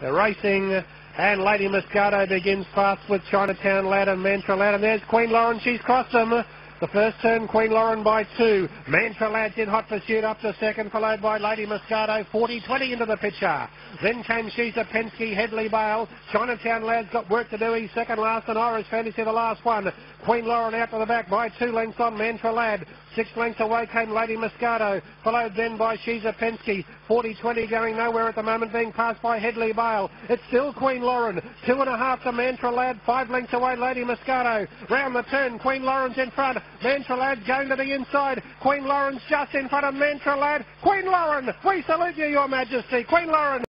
They're racing. And Lady Moscato begins fast with Chinatown Lad and Mantra Lad. And there's Queen Lauryn. She's crossed them. The first turn, Queen Lauryn by two. Mantra Lad's in hot pursuit up to second, followed by Lady Moscato, 40-20 into the picture. Then came Sheesa Pensky, Headley Bale. Chinatown Lad's got work to do. He's second last, and Irish Fantasy the last one. Queen Lauryn out to the back by two lengths on Mantra Lad. Six lengths away came Lady Moscato, followed then by Sheesa Pensky. 40-20 going nowhere at the moment, being passed by Headley Bale. It's still Queen Lauryn. Two and a half to Mantra Lad. Five lengths away, Lady Moscato. Round the turn, Queen Lauryn's in front. Mantra Lad going to the inside. Queen Lauryn's just in front of Mantra Lad. Queen Lauryn, we salute you, Your Majesty. Queen Lauryn.